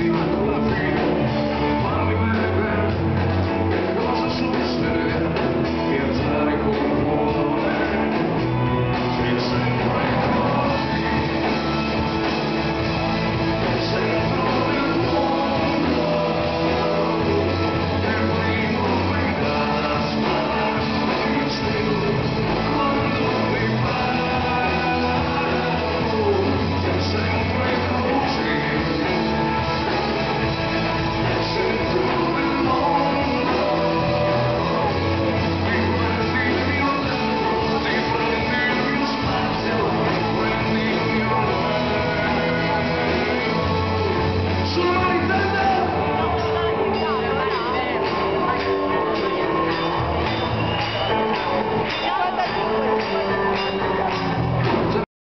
see.